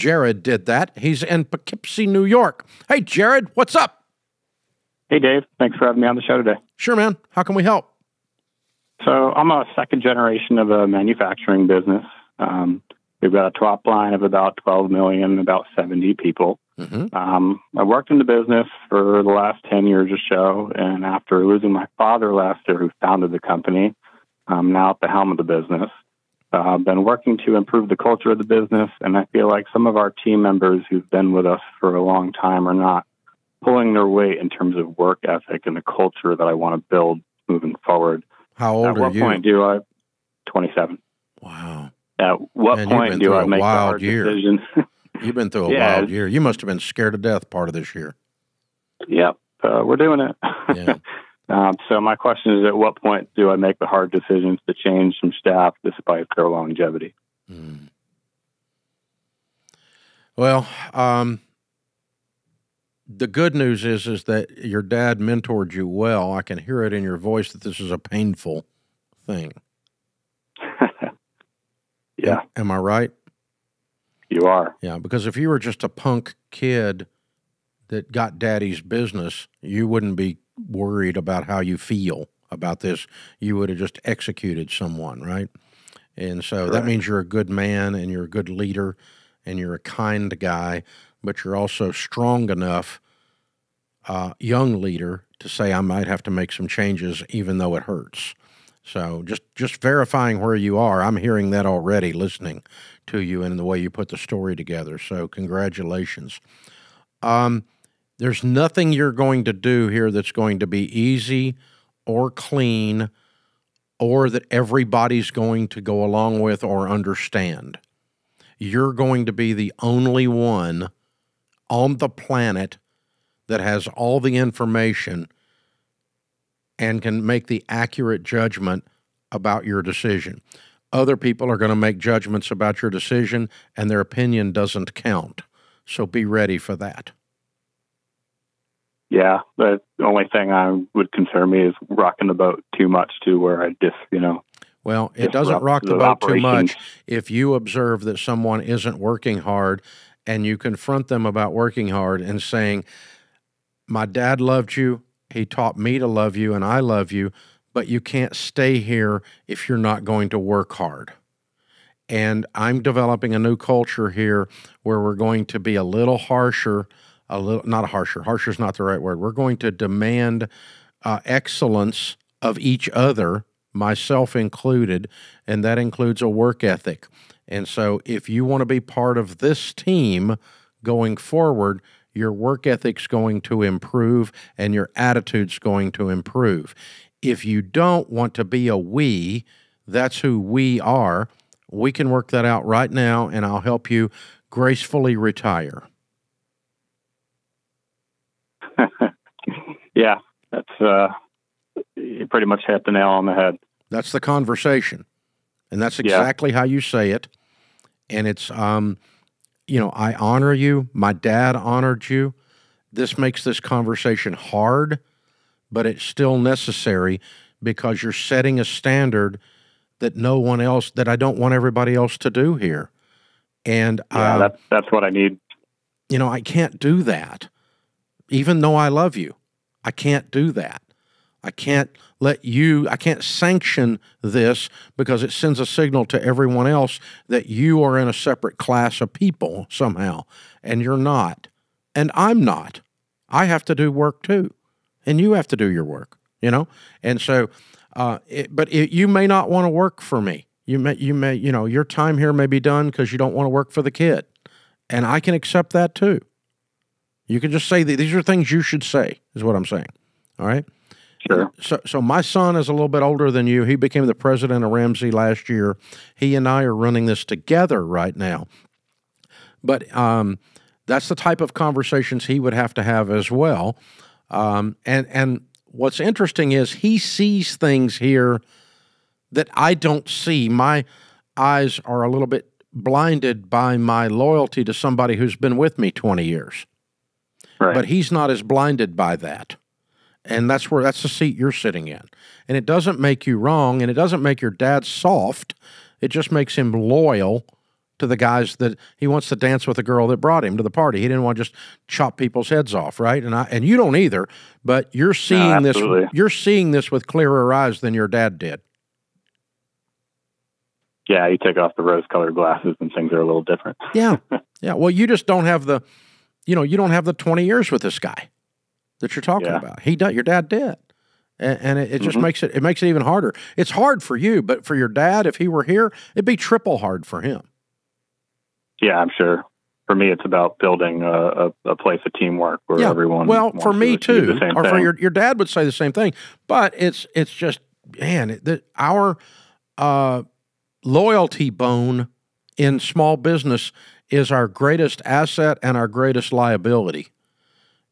Jared did that. He's in Poughkeepsie, New York. Hey, Jared, what's up? Hey, Dave. Thanks for having me on the show today. Sure, man. How can we help? So, I'm a second generation of a manufacturing business. Um, we've got a top line of about 12 million, about 70 people. Mm-hmm. Um, I worked in the business for the last 10 years or so, and after losing my father last year, who founded the company, I'm now at the helm of the business. Uh, I've been working to improve the culture of the business, and I feel like some of our team members who've been with us for a long time are not pulling their weight in terms of work ethic and the culture that I want to build moving forward. How old At are what you? point do I? 27. Wow. At what Man, you've point been do I a make the wild hard year. decision? You've been through a Yeah. wild year. You must have been scared to death part of this year. yep, uh, we're doing it. Yeah. um, so my question is, at what point do I make the hard decisions to change some staff despite their longevity? Hmm. Well, um, the good news is is that your dad mentored you well. I can hear it in your voice that this is a painful thing. yeah, Am I right? you are. Yeah, because if you were just a punk kid that got daddy's business, you wouldn't be worried about how you feel about this. You would have just executed someone, right? And so that means you're a good man and you're a good leader and you're a kind guy, but you're also strong enough, uh, young leader, to say I might have to make some changes, even though it hurts. So just just verifying where you are. I'm hearing that already, listening to you and the way you put the story together. So congratulations. Um, there's nothing you're going to do here that's going to be easy or clean or that everybody's going to go along with or understand. You're going to be the only one on the planet that has all the information and can make the accurate judgment about your decision. Other people are going to make judgments about your decision, and their opinion doesn't count. So be ready for that. Yeah, the only thing I would concern me is rocking the boat too much to where I just, you know, Well, it doesn't rock the the boat too much if you observe that someone isn't working hard and you confront them about working hard and saying, My dad loved you, he taught me to love you, and I love you, but you can't stay here if you're not going to work hard. And I'm developing a new culture here where we're going to be a little harsher, a little not a harsher. Harsher is not the right word. We're going to demand uh, excellence of each other, myself included, and that includes a work ethic. And so, if you want to be part of this team going forward, your work ethic's going to improve and your attitude's going to improve. If you don't want to be a we, that's who we are. We can work that out right now, and I'll help you gracefully retire. Yeah, that's uh, you pretty much hit the nail on the head. That's the conversation. And that's Yeah. exactly how you say it. And it's, um, you know, I honor you. My dad honored you. This makes this conversation hard, but it's still necessary because you're setting a standard that no one else, that I don't want everybody else to do here. And, Yeah, uh, that's that's what I need. you know, I can't do that. Even though I love you, I can't do that. I can't let you, I can't sanction this because it sends a signal to everyone else that you are in a separate class of people somehow, and you're not. And I'm not. I have to do work too, and you have to do your work, you know? And so, uh, it, but it, you may not want to work for me. You may, you may, you know, your time here may be done because you don't want to work for the kid. And I can accept that too. You can just say that these are things you should say, is what I'm saying. All right. Sure. So, so my son is a little bit older than you. He became the president of Ramsey last year. He and I are running this together right now. But um, that's the type of conversations he would have to have as well. Um, and and what's interesting is he sees things here that I don't see. My eyes are a little bit blinded by my loyalty to somebody who's been with me 20 years. Right. But he's not as blinded by that. And that's where that's the seat you're sitting in. And it doesn't make you wrong and it doesn't make your dad soft. It just makes him loyal to the guys that he wants to dance with the girl that brought him to the party. He didn't want to just chop people's heads off, right? And I and you don't either, but you're seeing no, this you're seeing this with clearer eyes than your dad did. Yeah, you take off the rose colored glasses and things are a little different. yeah. Yeah. Well, you just don't have the you know, you don't have the 20 years with this guy that you're talking yeah. about. He did, your dad did. And, and it, it, just mm-hmm. makes it it makes it even harder. It's hard for you, but for your dad, if he were here, it'd be triple hard for him. Yeah, I'm sure. For me, it's about building a, a, a place of teamwork where yeah. everyone. Well, for me too, or for your your dad would say the same thing. But it's it's just man, the, our uh, loyalty bone in small business is our greatest asset and our greatest liability.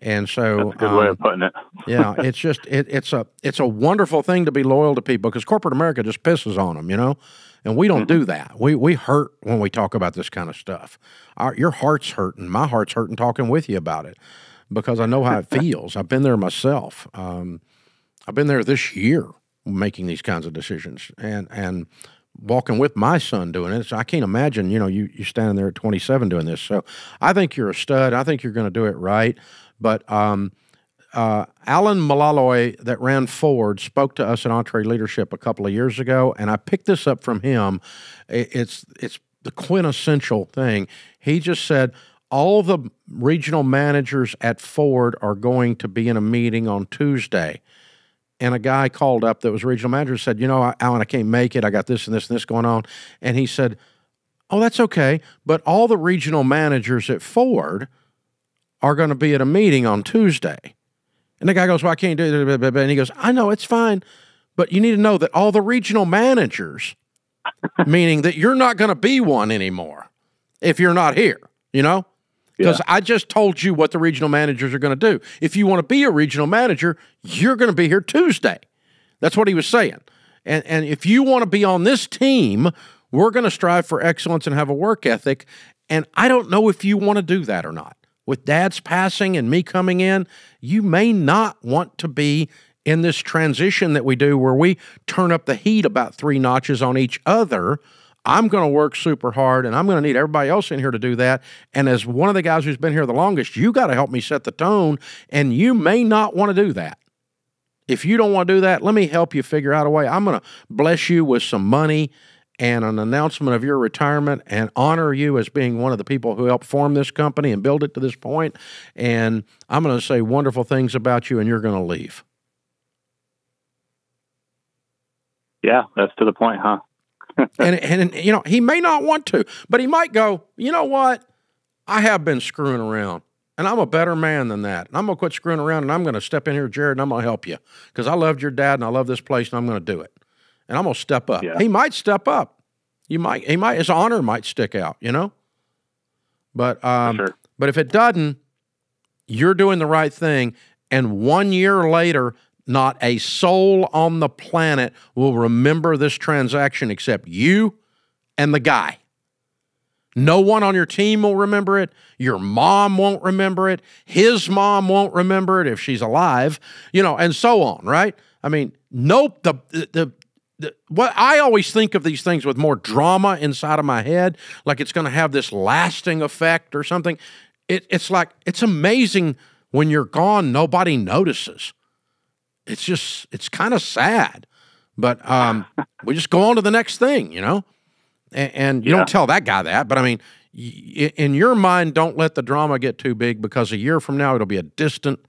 And so, That's a good um, way of um, putting it. yeah, it's just it, it's a it's a wonderful thing to be loyal to people because corporate America just pisses on them, you know. And we don't mm-hmm. do that. We we hurt when we talk about this kind of stuff. Our, your heart's hurting. My heart's hurting talking with you about it because I know how it feels. I've been there myself. Um, I've been there this year making these kinds of decisions, and and walking with my son doing it. So I can't imagine, you know, you you standing there at 27 doing this. So I think you're a stud. I think you're going to do it right. But um, uh, Alan Mulally, that ran Ford, spoke to us in at EntreLeadership a couple of years ago, and I picked this up from him. It's it's the quintessential thing. He just said all the regional managers at Ford are going to be in a meeting on Tuesday and a guy called up that was regional manager said, "You know, Alan, I can't make it. I got this and this and this going on." And he said, "Oh, that's okay, but all the regional managers at Ford are going to be at a meeting on Tuesday." And the guy goes, "Well, I can't do it." And he goes, "I know it's fine, but you need to know that all the regional managers, meaning that you're not going to be one anymore if you're not here, you know." Because yeah. I just told you what the regional managers are going to do. If you want to be a regional manager, you're going to be here Tuesday. That's what he was saying. And, and if you want to be on this team, we're going to strive for excellence and have a work ethic. And I don't know if you want to do that or not. With dad's passing and me coming in, you may not want to be in this transition that we do where we turn up the heat about three notches on each other I'm going to work super hard and I'm going to need everybody else in here to do that. And as one of the guys who's been here the longest, you got to help me set the tone. And you may not want to do that. If you don't want to do that, let me help you figure out a way. I'm going to bless you with some money and an announcement of your retirement and honor you as being one of the people who helped form this company and build it to this point. And I'm going to say wonderful things about you, and you're going to leave. Yeah, that's to the point, huh? And, and, you know, he may not want to, but he might go, you know what? I have been screwing around and I'm a better man than that. And I'm going to quit screwing around and I'm going to step in here, Jared, and I'm going to help you because I loved your dad and I love this place and I'm going to do it. And I'm going to step up. Yeah. He might step up. You might, he might, his honor might stick out, you know? But, um, sure. but if it doesn't, you're doing the right thing. And one year later, not a soul on the planet will remember this transaction except you and the guy. No one on your team will remember it. Your mom won't remember it. His mom won't remember it if she's alive, you know, and so on, right? I mean, nope. The, the, the, what I always think of these things with more drama inside of my head, like it's going to have this lasting effect or something. It, it's like, it's amazing when you're gone, nobody notices it's just it's kind of sad. But um, we just go on to the next thing, you know. And, and you yeah. don't tell that guy that, but I mean, in your mind, don't let the drama get too big because a year from now it'll be a distant,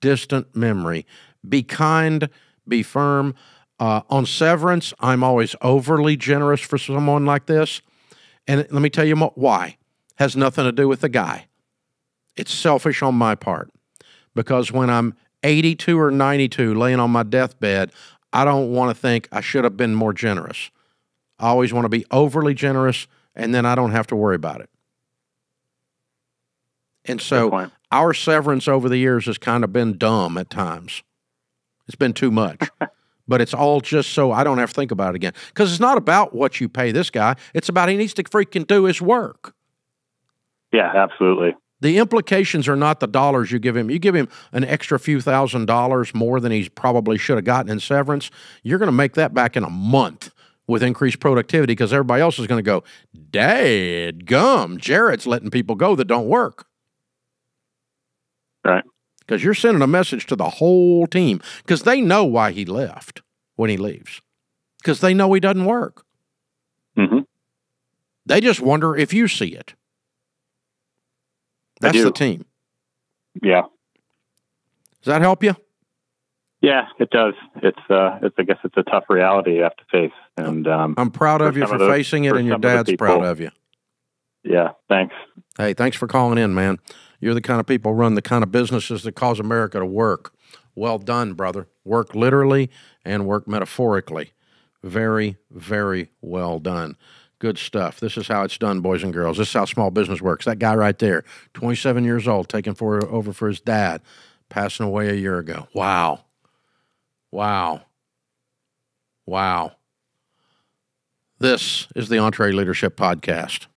distant memory. Be kind, be firm. Uh, on severance, I'm always overly generous for someone like this. And let me tell you why. Has nothing to do with the guy. It's selfish on my part because when I'm 82 or 92 laying on my deathbed, I don't want to think I should have been more generous. I always want to be overly generous and then I don't have to worry about it. And so our severance over the years has kind of been dumb at times. It's been too much. but it's all just so I don't have to think about it again. Because it's not about what you pay this guy, it's about he needs to freaking do his work. Yeah, absolutely. The implications are not the dollars you give him. You give him an extra few thousand dollars more than he probably should have gotten in severance. You're going to make that back in a month with increased productivity because everybody else is going to go, Dad gum, Jared's letting people go that don't work. Right. Because you're sending a message to the whole team because they know why he left when he leaves because they know he doesn't work. Mm-hmm. They just wonder if you see it. That's the team. Yeah. Does that help you? Yeah, it does. It's uh, it's I guess it's a tough reality you have to face, and um, I'm proud of you for those, facing it, and your dad's proud of you. Yeah, thanks. Hey, thanks for calling in, man. You're the kind of people run the kind of businesses that cause America to work. Well done, brother. Work literally and work metaphorically. Very, very well done. Good stuff. This is how it's done, boys and girls. This is how small business works. That guy right there, 27 years old, taking for over for his dad, passing away a year ago. Wow. Wow. Wow. This is the EntreLeadership Podcast.